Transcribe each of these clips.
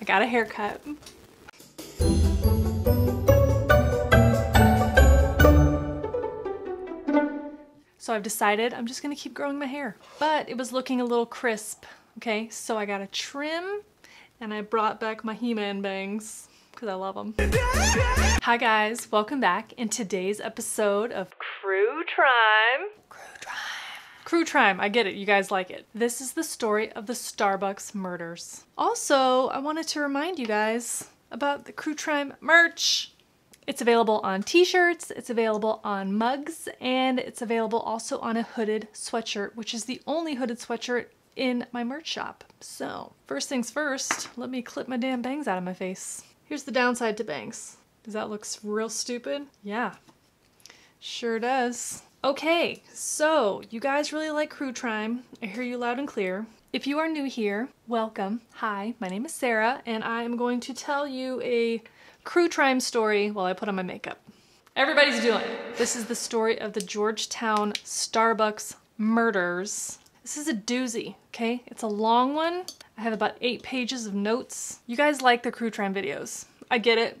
I got a haircut. So I've decided I'm just gonna keep growing my hair. But it was looking a little crisp, okay? So I got a trim and I brought back my He-Man bangs because I love them. Hi guys, welcome back in today's episode of Crue Trime. Crue Trime. I get it, you guys like it. This is the story of the Starbucks murders. Also, I wanted to remind you guys about the Crue Trime merch. It's available on t-shirts, it's available on mugs, and it's available also on a hooded sweatshirt, which is the only hooded sweatshirt in my merch shop. So, first things first, let me clip my damn bangs out of my face. Here's the downside to bangs. Does that look real stupid? Yeah, sure does. Okay, so you guys really like Crue Trime. I hear you loud and clear. If you are new here, welcome. Hi, my name is Sarah, and I am going to tell you a Crue Trime story while I put on my makeup. Everybody's doing it. This is the story of the Georgetown Starbucks murders. This is a doozy, okay? It's a long one. I have about eight pages of notes. You guys like the Crue Trime videos. I get it.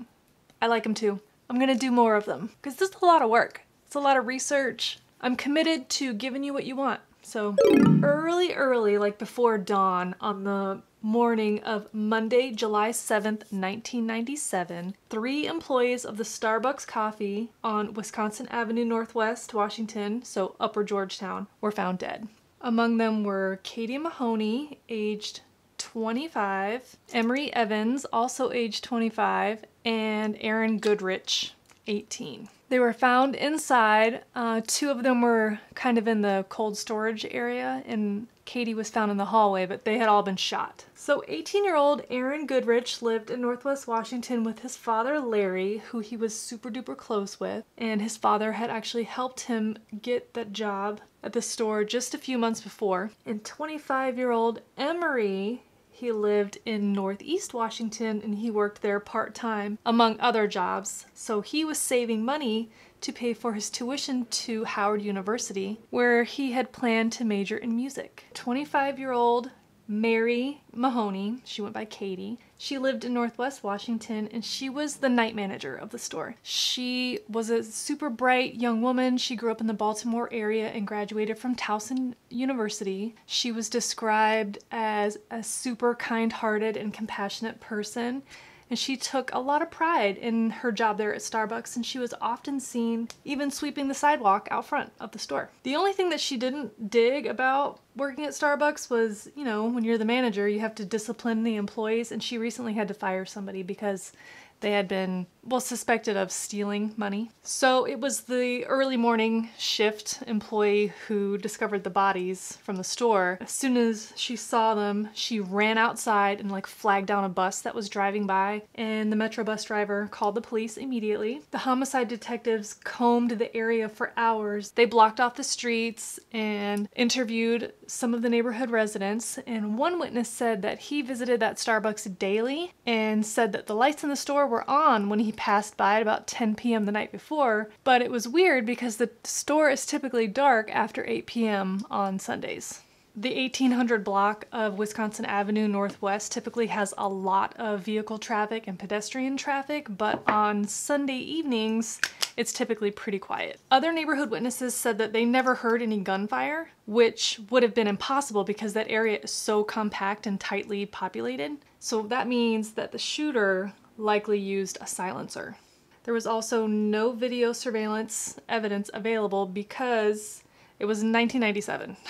I like them too. I'm gonna do more of them because this is a lot of work. It's a lot of research. I'm committed to giving you what you want. So early, early, like before dawn on the morning of Monday, July 7th, 1997, three employees of the Starbucks Coffee on Wisconsin Avenue Northwest, Washington, so Upper Georgetown, were found dead. Among them were Katie Mahoney, aged 25, Emery Evans, also aged 25, and Aaron Goodrich, 18. They were found inside. Uh, two of them were kind of in the cold storage area, and Katie was found in the hallway, but they had all been shot. So 18-year-old Aaron Goodrich lived in Northwest Washington with his father Larry, who he was super duper close with, and his father had actually helped him get that job at the store just a few months before. And 25-year-old Emery he lived in Northeast Washington and he worked there part-time among other jobs. So he was saving money to pay for his tuition to Howard University where he had planned to major in music. 25-year-old Mary Mahoney, she went by Katie. She lived in Northwest Washington and she was the night manager of the store. She was a super bright young woman. She grew up in the Baltimore area and graduated from Towson University. She was described as a super kind-hearted and compassionate person and she took a lot of pride in her job there at Starbucks and she was often seen even sweeping the sidewalk out front of the store. The only thing that she didn't dig about working at Starbucks was, you know, when you're the manager, you have to discipline the employees and she recently had to fire somebody because they had been, well, suspected of stealing money. So it was the early morning shift employee who discovered the bodies from the store. As soon as she saw them, she ran outside and like flagged down a bus that was driving by and the Metro bus driver called the police immediately. The homicide detectives combed the area for hours. They blocked off the streets and interviewed some of the neighborhood residents and one witness said that he visited that Starbucks daily and said that the lights in the store were on when he passed by at about 10 p.m. the night before, but it was weird because the store is typically dark after 8 p.m. on Sundays. The 1800 block of Wisconsin Avenue Northwest typically has a lot of vehicle traffic and pedestrian traffic, but on Sunday evenings, it's typically pretty quiet. Other neighborhood witnesses said that they never heard any gunfire, which would have been impossible because that area is so compact and tightly populated. So that means that the shooter likely used a silencer. There was also no video surveillance evidence available because it was 1997.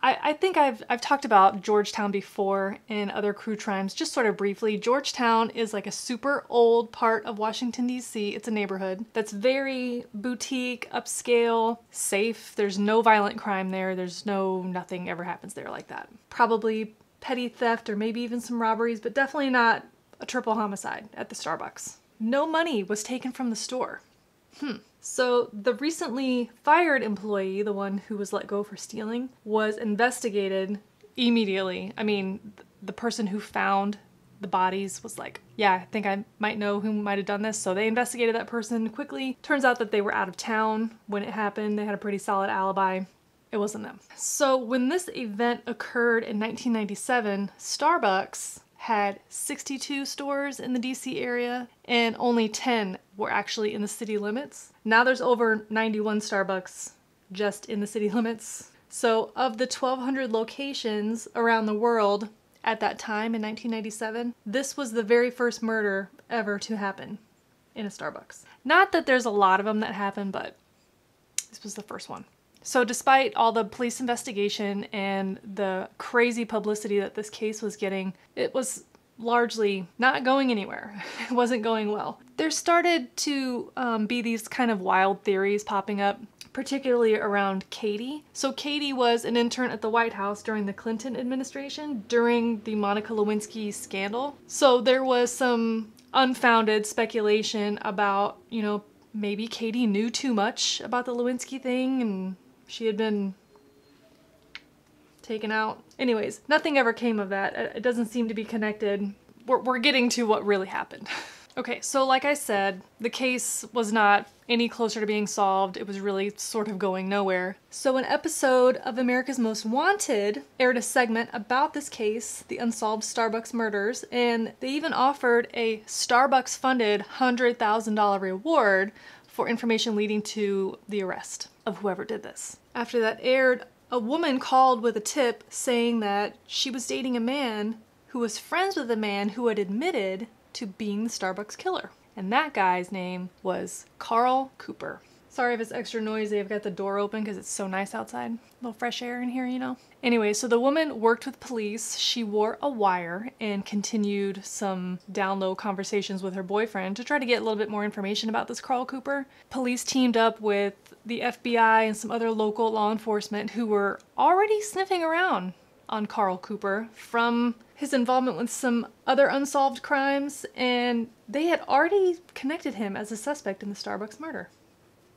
I, I, think I've, I've talked about Georgetown before in other crue trimes, just sort of briefly. Georgetown is like a super old part of Washington, D.C. It's a neighborhood that's very boutique, upscale, safe. There's no violent crime there. There's no, nothing ever happens there like that. Probably petty theft or maybe even some robberies, but definitely not a triple homicide at the Starbucks. No money was taken from the store. Hmm. So the recently fired employee, the one who was let go for stealing, was investigated immediately. I mean, the person who found the bodies was like, yeah, I think I might know who might have done this. So they investigated that person quickly. Turns out that they were out of town when it happened. They had a pretty solid alibi. It wasn't them. So when this event occurred in 1997, Starbucks had 62 stores in the DC area and only 10 were actually in the city limits. Now there's over 91 Starbucks just in the city limits. So, of the 1,200 locations around the world at that time in 1997, this was the very first murder ever to happen in a Starbucks. Not that there's a lot of them that happen, but this was the first one. So, despite all the police investigation and the crazy publicity that this case was getting, it was largely not going anywhere. It wasn't going well. There started to um, be these kind of wild theories popping up, particularly around Katie. So, Katie was an intern at the White House during the Clinton administration during the Monica Lewinsky scandal. So, there was some unfounded speculation about, you know, maybe Katie knew too much about the Lewinsky thing and she had been taken out. Anyways, nothing ever came of that. It doesn't seem to be connected. We're, we're getting to what really happened. okay, so like I said, the case was not any closer to being solved. It was really sort of going nowhere. So an episode of America's Most Wanted aired a segment about this case, the unsolved Starbucks murders, and they even offered a Starbucks-funded $100,000 reward for information leading to the arrest of whoever did this. After that aired, a woman called with a tip saying that she was dating a man who was friends with a man who had admitted to being the Starbucks killer. And that guy's name was Carl Cooper. Sorry if it's extra noisy. I've got the door open because it's so nice outside. A little fresh air in here, you know? Anyway, so the woman worked with police. She wore a wire and continued some down low conversations with her boyfriend to try to get a little bit more information about this Carl Cooper. Police teamed up with the FBI and some other local law enforcement who were already sniffing around on Carl Cooper from his involvement with some other unsolved crimes, and they had already connected him as a suspect in the Starbucks murder.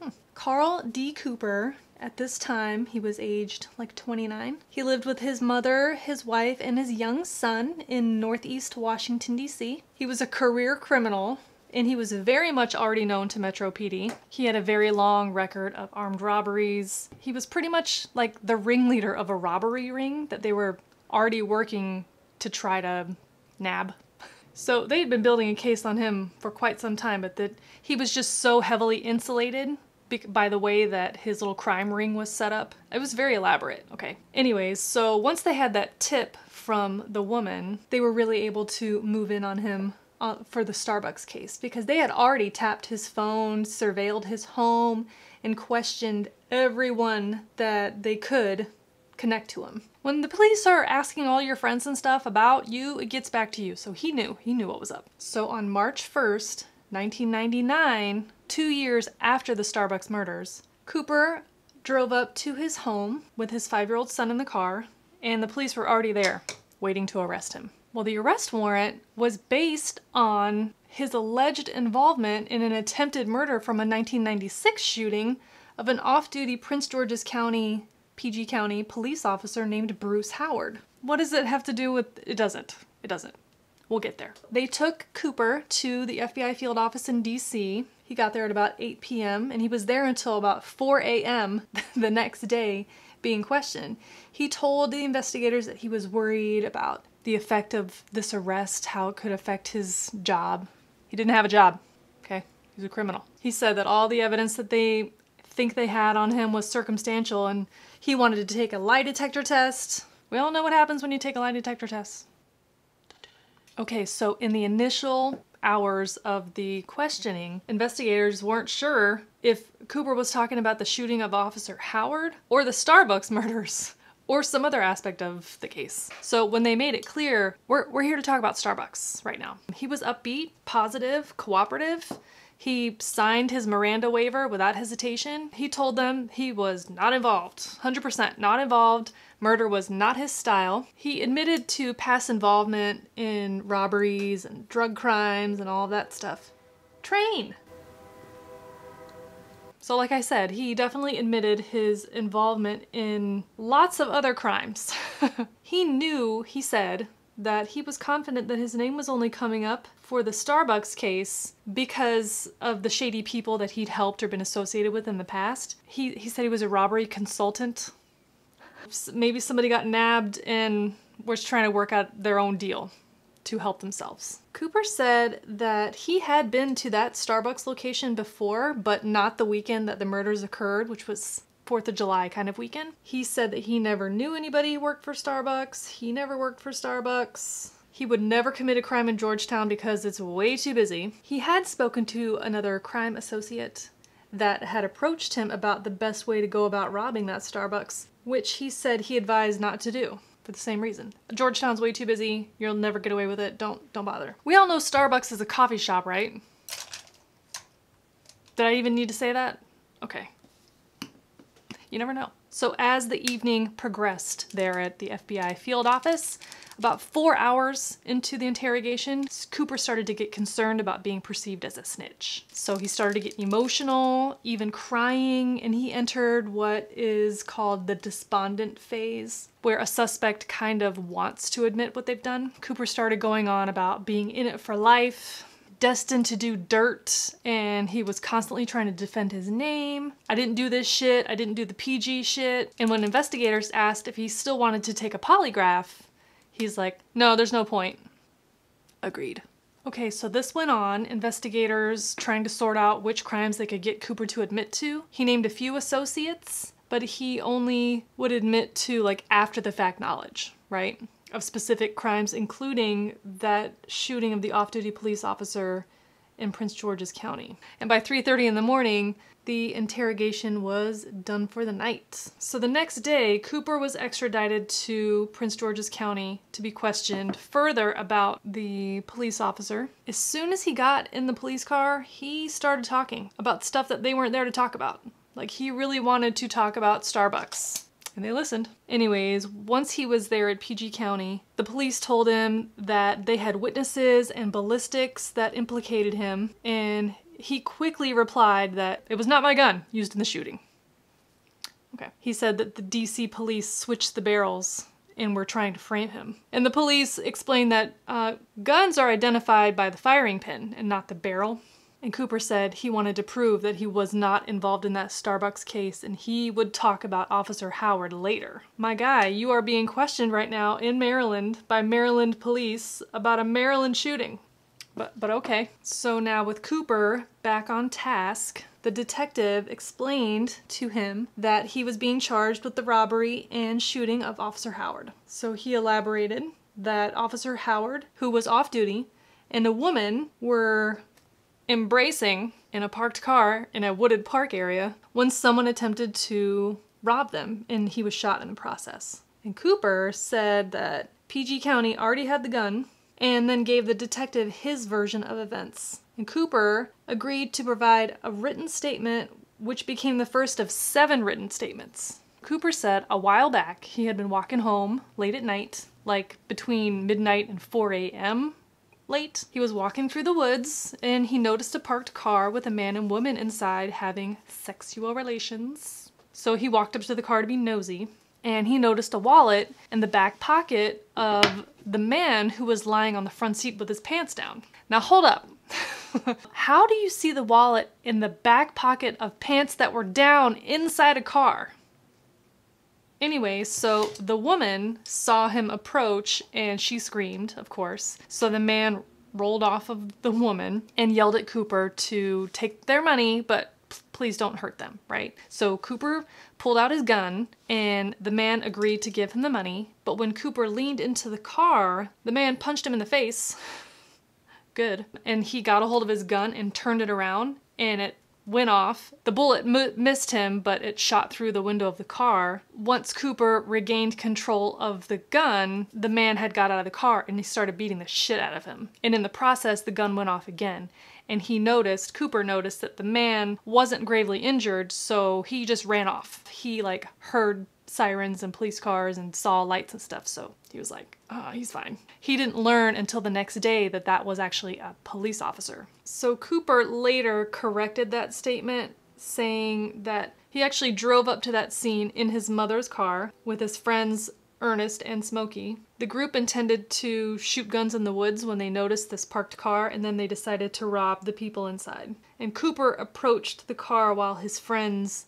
Hmm. Carl D. Cooper, at this time, he was aged like 29. He lived with his mother, his wife, and his young son in Northeast Washington, D.C. He was a career criminal and he was very much already known to Metro PD. He had a very long record of armed robberies. He was pretty much like the ringleader of a robbery ring that they were already working to try to nab. So they had been building a case on him for quite some time, but that he was just so heavily insulated by the way that his little crime ring was set up. It was very elaborate, okay. Anyways, so once they had that tip from the woman, they were really able to move in on him uh, for the Starbucks case because they had already tapped his phone, surveilled his home, and questioned everyone that they could connect to him. When the police are asking all your friends and stuff about you, it gets back to you. So he knew, he knew what was up. So on March 1st, 1999, two years after the Starbucks murders, Cooper drove up to his home with his five-year-old son in the car, and the police were already there, waiting to arrest him. Well, the arrest warrant was based on his alleged involvement in an attempted murder from a 1996 shooting of an off-duty Prince George's County PG County police officer named Bruce Howard. What does it have to do with... It doesn't. It doesn't. We'll get there. They took Cooper to the FBI field office in DC. He got there at about 8 p.m. and he was there until about 4 a.m. the next day being questioned. He told the investigators that he was worried about the effect of this arrest, how it could affect his job. He didn't have a job, okay? He's a criminal. He said that all the evidence that they think they had on him was circumstantial and he wanted to take a lie detector test. We all know what happens when you take a lie detector test. Okay, so in the initial hours of the questioning, investigators weren't sure if Cooper was talking about the shooting of Officer Howard or the Starbucks murders or some other aspect of the case. So when they made it clear, we're, we're here to talk about Starbucks right now. He was upbeat, positive, cooperative, he signed his Miranda waiver without hesitation. He told them he was not involved, 100% not involved. Murder was not his style. He admitted to past involvement in robberies and drug crimes and all that stuff. Train! So like I said, he definitely admitted his involvement in lots of other crimes. he knew, he said, that he was confident that his name was only coming up for the Starbucks case because of the shady people that he'd helped or been associated with in the past. He, he said he was a robbery consultant. Maybe somebody got nabbed and was trying to work out their own deal to help themselves. Cooper said that he had been to that Starbucks location before, but not the weekend that the murders occurred, which was 4th of July kind of weekend. He said that he never knew anybody who worked for Starbucks. He never worked for Starbucks. He would never commit a crime in Georgetown because it's way too busy. He had spoken to another crime associate that had approached him about the best way to go about robbing that Starbucks, which he said he advised not to do for the same reason. Georgetown's way too busy. You'll never get away with it. Don't don't bother. We all know Starbucks is a coffee shop, right? Did I even need to say that? Okay. You never know. So as the evening progressed there at the FBI field office, about four hours into the interrogation, Cooper started to get concerned about being perceived as a snitch. So he started to get emotional, even crying, and he entered what is called the despondent phase, where a suspect kind of wants to admit what they've done. Cooper started going on about being in it for life, destined to do dirt and he was constantly trying to defend his name. I didn't do this shit, I didn't do the PG shit. And when investigators asked if he still wanted to take a polygraph, He's like, no, there's no point. Agreed. Okay, so this went on, investigators trying to sort out which crimes they could get Cooper to admit to. He named a few associates, but he only would admit to like after the fact knowledge, right? Of specific crimes, including that shooting of the off-duty police officer in Prince George's County. And by 3.30 in the morning, the interrogation was done for the night. So the next day, Cooper was extradited to Prince George's County to be questioned further about the police officer. As soon as he got in the police car, he started talking about stuff that they weren't there to talk about. Like he really wanted to talk about Starbucks. And they listened. Anyways, once he was there at PG County, the police told him that they had witnesses and ballistics that implicated him, and he quickly replied that it was not my gun used in the shooting. Okay. He said that the DC police switched the barrels and were trying to frame him. And the police explained that uh, guns are identified by the firing pin and not the barrel. And Cooper said he wanted to prove that he was not involved in that Starbucks case and he would talk about Officer Howard later. My guy, you are being questioned right now in Maryland by Maryland police about a Maryland shooting. But, but okay. So now with Cooper back on task, the detective explained to him that he was being charged with the robbery and shooting of Officer Howard. So he elaborated that Officer Howard, who was off duty, and a woman were embracing in a parked car in a wooded park area when someone attempted to rob them and he was shot in the process. And Cooper said that PG County already had the gun and then gave the detective his version of events. And Cooper agreed to provide a written statement which became the first of seven written statements. Cooper said a while back he had been walking home late at night, like between midnight and 4 a.m. late. He was walking through the woods and he noticed a parked car with a man and woman inside having sexual relations. So he walked up to the car to be nosy and he noticed a wallet in the back pocket of the man who was lying on the front seat with his pants down. Now hold up. How do you see the wallet in the back pocket of pants that were down inside a car? Anyway, so the woman saw him approach and she screamed, of course. So the man rolled off of the woman and yelled at Cooper to take their money, but please don't hurt them, right? So Cooper pulled out his gun and the man agreed to give him the money. But when Cooper leaned into the car, the man punched him in the face. Good. And he got a hold of his gun and turned it around and it went off. The bullet missed him, but it shot through the window of the car. Once Cooper regained control of the gun, the man had got out of the car and he started beating the shit out of him. And in the process, the gun went off again and he noticed, Cooper noticed that the man wasn't gravely injured, so he just ran off. He like heard sirens and police cars and saw lights and stuff, so he was like, oh, he's fine. He didn't learn until the next day that that was actually a police officer. So Cooper later corrected that statement, saying that he actually drove up to that scene in his mother's car with his friends Ernest and Smokey. The group intended to shoot guns in the woods when they noticed this parked car and then they decided to rob the people inside. And Cooper approached the car while his friends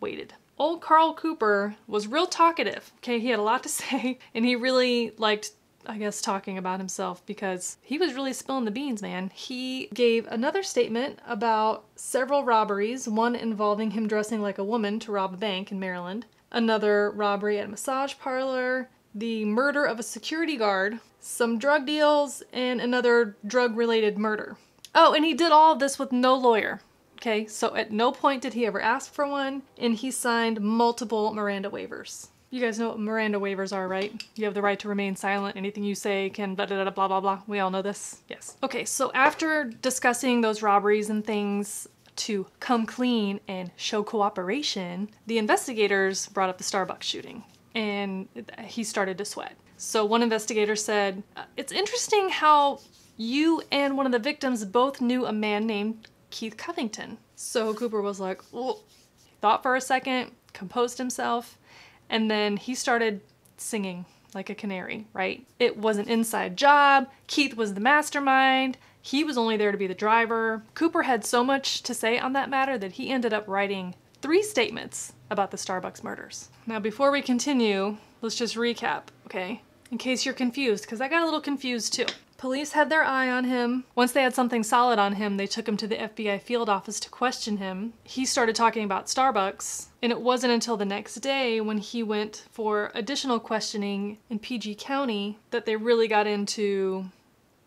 waited. Old Carl Cooper was real talkative, okay? He had a lot to say and he really liked I guess, talking about himself because he was really spilling the beans, man. He gave another statement about several robberies, one involving him dressing like a woman to rob a bank in Maryland, another robbery at a massage parlor, the murder of a security guard, some drug deals, and another drug related murder. Oh, and he did all of this with no lawyer. Okay, so at no point did he ever ask for one, and he signed multiple Miranda waivers. You guys know what Miranda waivers are, right? You have the right to remain silent. Anything you say can blah, blah, blah, blah, blah, blah. We all know this? Yes. Okay, so after discussing those robberies and things to come clean and show cooperation, the investigators brought up the Starbucks shooting and he started to sweat. So one investigator said, uh, It's interesting how you and one of the victims both knew a man named Keith Covington. So Cooper was like, oh. thought for a second, composed himself, and then he started singing like a canary, right? It was an inside job. Keith was the mastermind. He was only there to be the driver. Cooper had so much to say on that matter that he ended up writing three statements about the Starbucks murders. Now, before we continue, let's just recap, okay? In case you're confused, because I got a little confused too. Police had their eye on him. Once they had something solid on him, they took him to the FBI field office to question him. He started talking about Starbucks, and it wasn't until the next day when he went for additional questioning in PG County that they really got into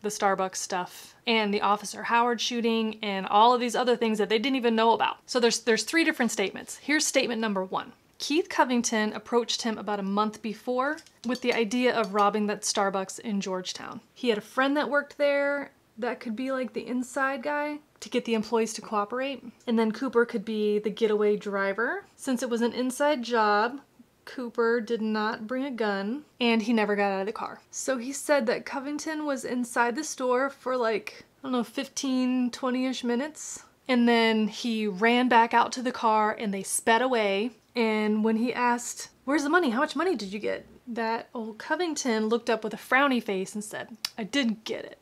the Starbucks stuff and the Officer Howard shooting and all of these other things that they didn't even know about. So there's there's three different statements. Here's statement number 1. Keith Covington approached him about a month before with the idea of robbing that Starbucks in Georgetown. He had a friend that worked there that could be like the inside guy to get the employees to cooperate. And then Cooper could be the getaway driver. Since it was an inside job, Cooper did not bring a gun and he never got out of the car. So he said that Covington was inside the store for like, I don't know, 15, 20 ish minutes. And then he ran back out to the car and they sped away and when he asked, Where's the money? How much money did you get? That old Covington looked up with a frowny face and said, I didn't get it.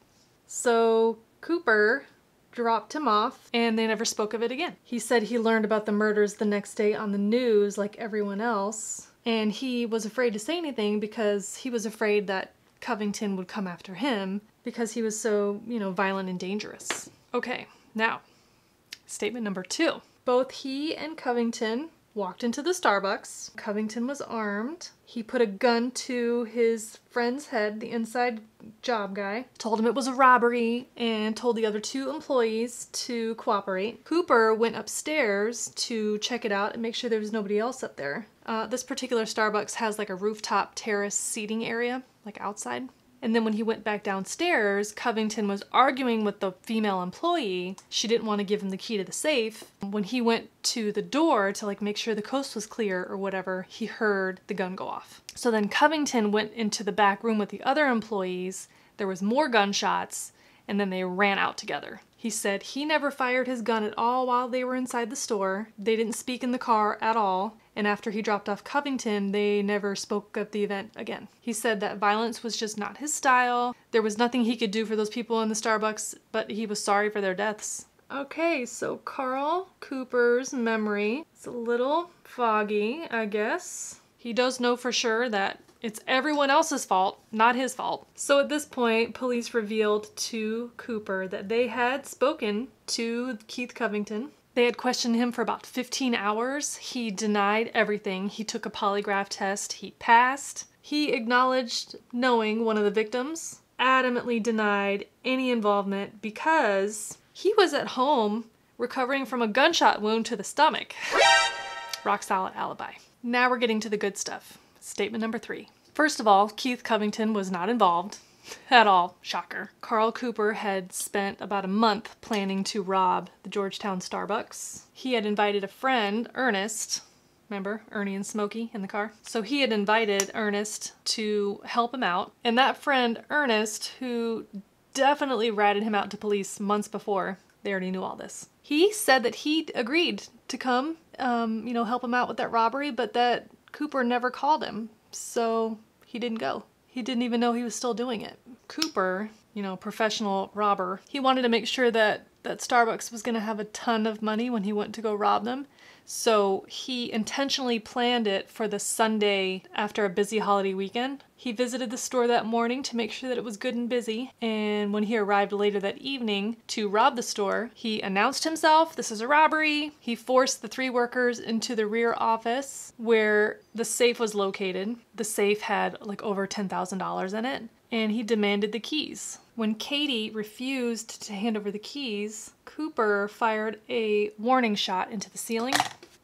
So Cooper dropped him off and they never spoke of it again. He said he learned about the murders the next day on the news like everyone else. And he was afraid to say anything because he was afraid that Covington would come after him because he was so, you know, violent and dangerous. Okay, now, statement number two. Both he and Covington walked into the Starbucks. Covington was armed. He put a gun to his friend's head, the inside job guy, told him it was a robbery, and told the other two employees to cooperate. Cooper went upstairs to check it out and make sure there was nobody else up there. Uh, this particular Starbucks has like a rooftop terrace seating area, like outside. And then when he went back downstairs, Covington was arguing with the female employee. She didn't want to give him the key to the safe. When he went to the door to like make sure the coast was clear or whatever, he heard the gun go off. So then Covington went into the back room with the other employees. There was more gunshots and then they ran out together. He said he never fired his gun at all while they were inside the store. They didn't speak in the car at all and after he dropped off Covington, they never spoke of the event again. He said that violence was just not his style. There was nothing he could do for those people in the Starbucks, but he was sorry for their deaths. Okay, so Carl Cooper's memory is a little foggy, I guess. He does know for sure that it's everyone else's fault, not his fault. So at this point, police revealed to Cooper that they had spoken to Keith Covington they had questioned him for about 15 hours. He denied everything. He took a polygraph test. He passed. He acknowledged knowing one of the victims, adamantly denied any involvement because he was at home recovering from a gunshot wound to the stomach. Rock solid alibi. Now we're getting to the good stuff. Statement number three. First of all, Keith Covington was not involved. At all. Shocker. Carl Cooper had spent about a month planning to rob the Georgetown Starbucks. He had invited a friend, Ernest, remember Ernie and Smokey in the car? So he had invited Ernest to help him out. And that friend, Ernest, who definitely ratted him out to police months before, they already knew all this. He said that he agreed to come, um, you know, help him out with that robbery, but that Cooper never called him. So he didn't go. He didn't even know he was still doing it. Cooper you know, professional robber. He wanted to make sure that, that Starbucks was going to have a ton of money when he went to go rob them. So he intentionally planned it for the Sunday after a busy holiday weekend. He visited the store that morning to make sure that it was good and busy, and when he arrived later that evening to rob the store, he announced himself, this is a robbery. He forced the three workers into the rear office where the safe was located. The safe had like over $10,000 in it, and he demanded the keys. When Katie refused to hand over the keys, Cooper fired a warning shot into the ceiling.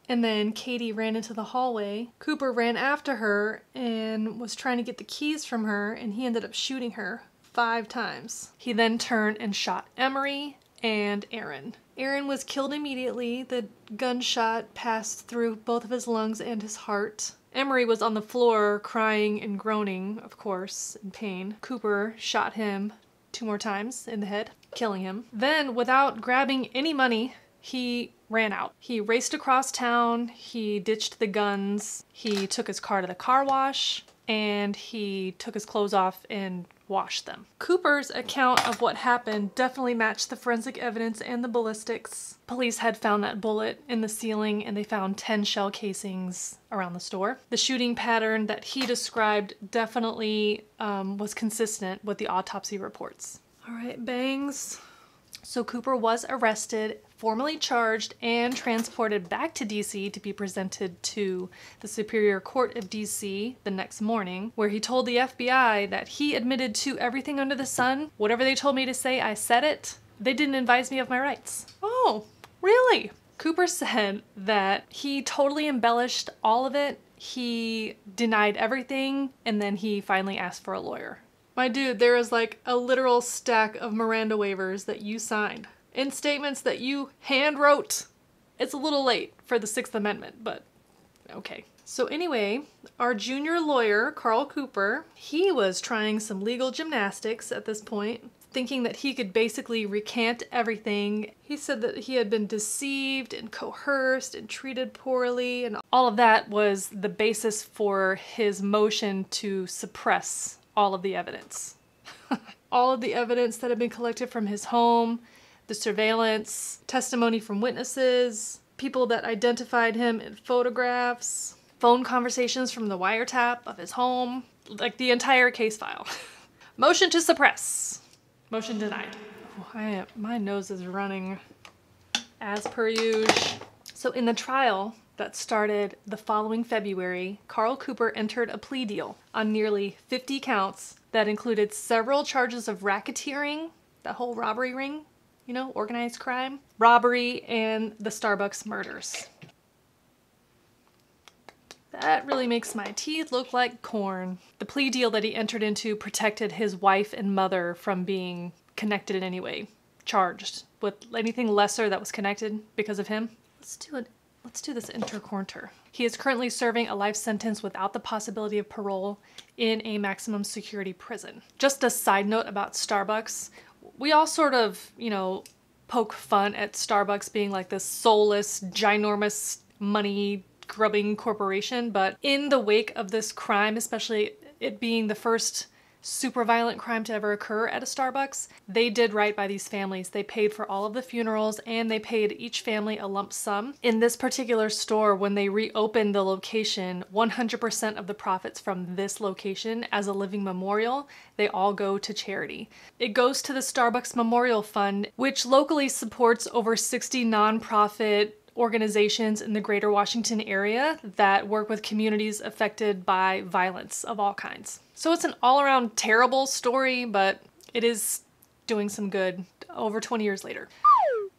And then Katie ran into the hallway. Cooper ran after her and was trying to get the keys from her, and he ended up shooting her five times. He then turned and shot Emery and Aaron. Aaron was killed immediately. The gunshot passed through both of his lungs and his heart. Emery was on the floor crying and groaning, of course, in pain. Cooper shot him two more times in the head, killing him. Then, without grabbing any money, he ran out. He raced across town, he ditched the guns, he took his car to the car wash, and he took his clothes off and washed them. Cooper's account of what happened definitely matched the forensic evidence and the ballistics. Police had found that bullet in the ceiling and they found 10 shell casings around the store. The shooting pattern that he described definitely um, was consistent with the autopsy reports. All right, bangs. So Cooper was arrested, formally charged, and transported back to DC to be presented to the Superior Court of DC the next morning, where he told the FBI that he admitted to everything under the sun. Whatever they told me to say, I said it. They didn't advise me of my rights. Oh, really? Cooper said that he totally embellished all of it. He denied everything, and then he finally asked for a lawyer. My dude, there is like a literal stack of Miranda waivers that you signed in statements that you hand wrote. It's a little late for the Sixth Amendment, but okay. So anyway, our junior lawyer, Carl Cooper, he was trying some legal gymnastics at this point, thinking that he could basically recant everything. He said that he had been deceived and coerced and treated poorly, and all of that was the basis for his motion to suppress all of the evidence. all of the evidence that had been collected from his home, the surveillance, testimony from witnesses, people that identified him in photographs, phone conversations from the wiretap of his home, like the entire case file. Motion to suppress. Motion denied. Oh, I, my nose is running as per usual. So in the trial, that started the following February, Carl Cooper entered a plea deal on nearly 50 counts that included several charges of racketeering, the whole robbery ring, you know, organized crime, robbery, and the Starbucks murders. That really makes my teeth look like corn. The plea deal that he entered into protected his wife and mother from being connected in any way, charged with anything lesser that was connected because of him. Let's do it. Let's do this interquarter. He is currently serving a life sentence without the possibility of parole in a maximum security prison. Just a side note about Starbucks. We all sort of, you know, poke fun at Starbucks being like this soulless, ginormous money grubbing corporation, but in the wake of this crime, especially it being the first super violent crime to ever occur at a Starbucks, they did right by these families. They paid for all of the funerals and they paid each family a lump sum. In this particular store, when they reopened the location, 100% of the profits from this location as a living memorial, they all go to charity. It goes to the Starbucks Memorial Fund, which locally supports over 60 nonprofit organizations in the greater Washington area that work with communities affected by violence of all kinds. So it's an all around terrible story, but it is doing some good over 20 years later.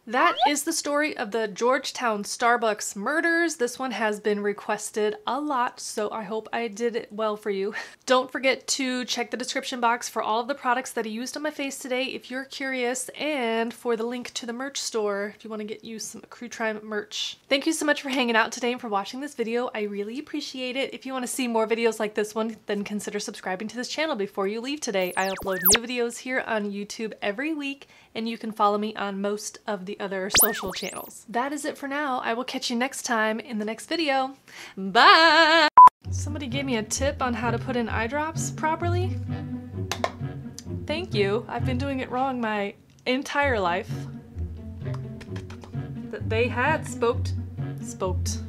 That is the story of the Georgetown Starbucks murders. This one has been requested a lot, so I hope I did it well for you. Don't forget to check the description box for all of the products that I used on my face today if you're curious, and for the link to the merch store if you want to get you some Crue merch. Thank you so much for hanging out today and for watching this video. I really appreciate it. If you want to see more videos like this one, then consider subscribing to this channel before you leave today. I upload new videos here on YouTube every week, and you can follow me on most of the other social channels. That is it for now. I will catch you next time in the next video. Bye! Somebody gave me a tip on how to put in eye drops properly. Thank you. I've been doing it wrong my entire life. That they had spoked. Spoked.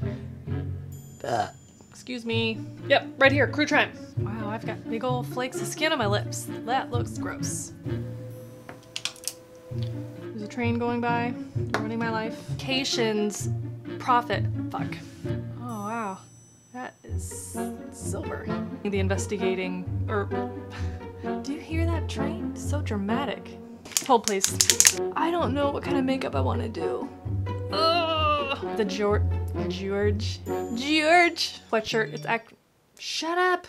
Uh, excuse me. Yep, right here, crew trim. Wow, I've got big old flakes of skin on my lips. That looks gross. Train going by, ruining my life. Cations profit. Fuck. Oh wow. That is silver. The investigating, or do you hear that train? So dramatic. Hold please. I don't know what kind of makeup I want to do. Ugh. The George, George, George sweatshirt. It's act. Shut up.